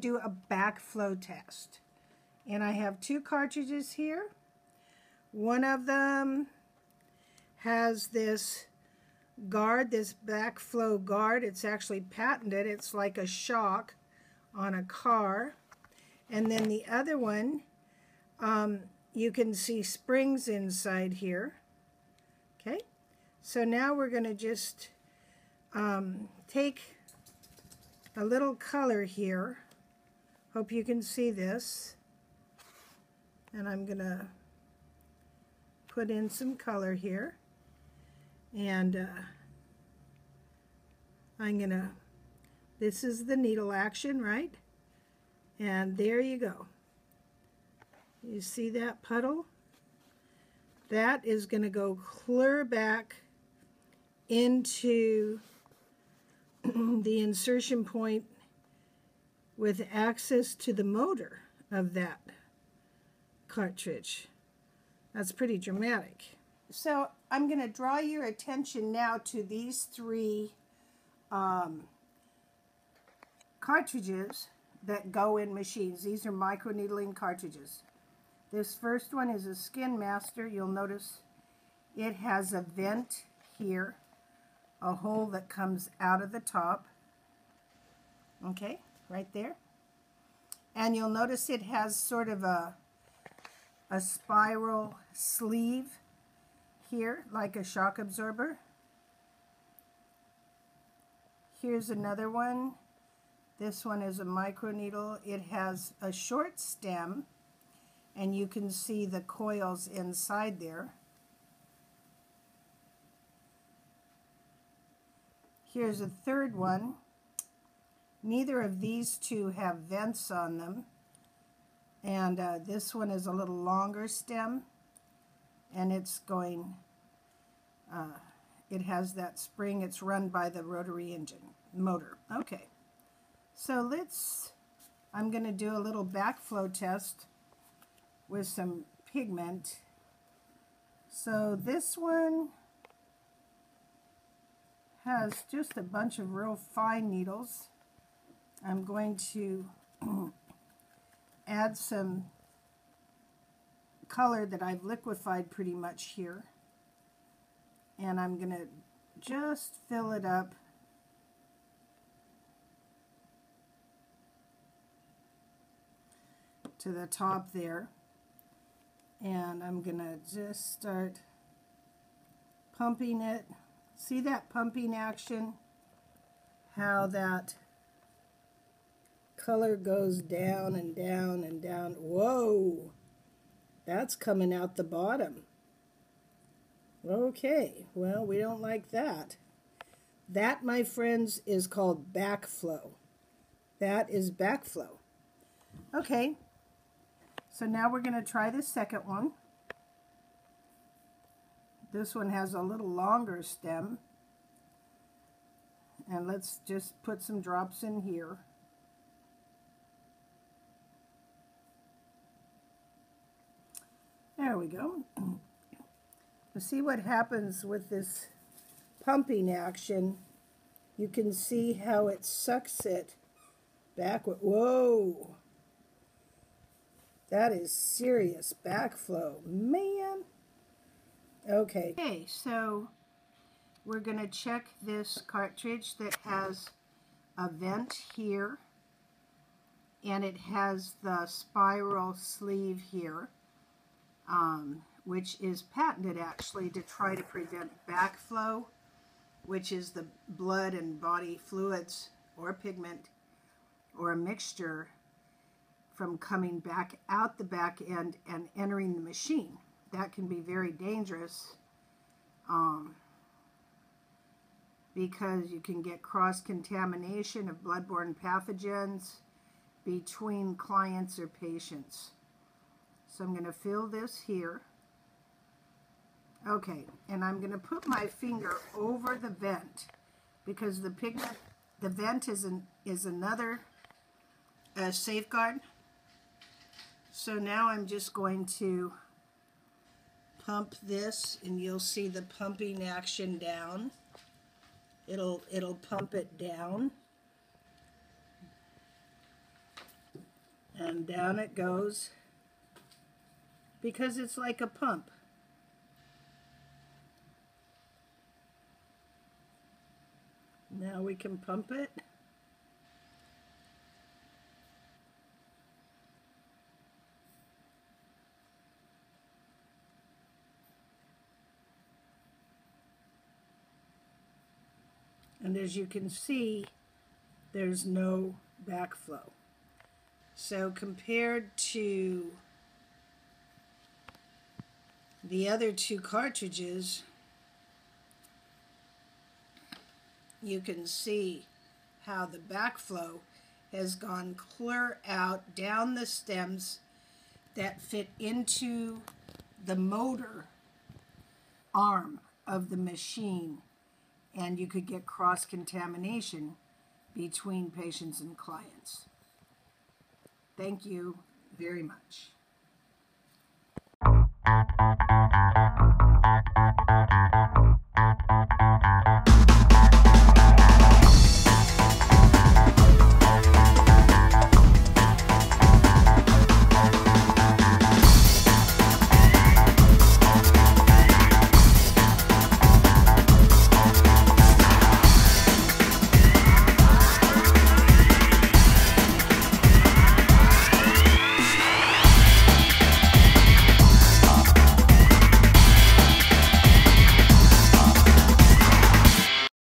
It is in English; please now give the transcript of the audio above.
to do a backflow test. And I have two cartridges here. One of them has this guard, this backflow guard. It's actually patented. It's like a shock on a car. And then the other one, um, you can see springs inside here. Okay, so now we're going to just um, take a little color here. Hope you can see this. And I'm going to put in some color here. And uh, I'm going to, this is the needle action, right? And there you go. You see that puddle? That is going to go clear back into the insertion point with access to the motor of that cartridge. That's pretty dramatic. So I'm going to draw your attention now to these three um, cartridges that go in machines. These are microneedling cartridges. This first one is a Skinmaster. You'll notice it has a vent here, a hole that comes out of the top. Okay, right there. And you'll notice it has sort of a, a spiral sleeve here, like a shock absorber. Here's another one. This one is a microneedle. It has a short stem and you can see the coils inside there. Here's a third one. Neither of these two have vents on them. And uh, this one is a little longer stem. And it's going, uh, it has that spring. It's run by the rotary engine motor. Okay. So let's, I'm going to do a little backflow test with some pigment. So this one has just a bunch of real fine needles. I'm going to add some color that I've liquefied pretty much here. And I'm going to just fill it up. To the top there. And I'm gonna just start pumping it. See that pumping action? How that color goes down and down and down whoa that's coming out the bottom okay well we don't like that that my friends is called backflow that is backflow okay so now we're going to try the second one. This one has a little longer stem. And let's just put some drops in here. There we go. To see what happens with this pumping action. You can see how it sucks it backward. Whoa! That is serious backflow. Man. Okay. Okay, so we're going to check this cartridge that has a vent here and it has the spiral sleeve here um, which is patented actually to try to prevent backflow which is the blood and body fluids or pigment or a mixture from coming back out the back end and entering the machine. That can be very dangerous um, because you can get cross-contamination of bloodborne pathogens between clients or patients. So I'm going to fill this here. Okay, and I'm going to put my finger over the vent because the pigment, the vent is, an, is another uh, safeguard. So now I'm just going to pump this and you'll see the pumping action down. It'll, it'll pump it down. And down it goes because it's like a pump. Now we can pump it. And as you can see, there's no backflow. So compared to the other two cartridges, you can see how the backflow has gone clear out down the stems that fit into the motor arm of the machine and you could get cross contamination between patients and clients. Thank you very much. Thank you.